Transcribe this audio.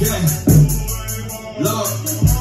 Yeah. Love.